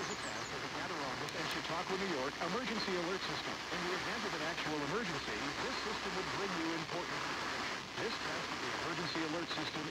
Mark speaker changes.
Speaker 1: as a test as a Gatorone and Chautauqua, New York emergency alert system. In the event of an actual emergency, this system would bring you important information. This test, the emergency alert system,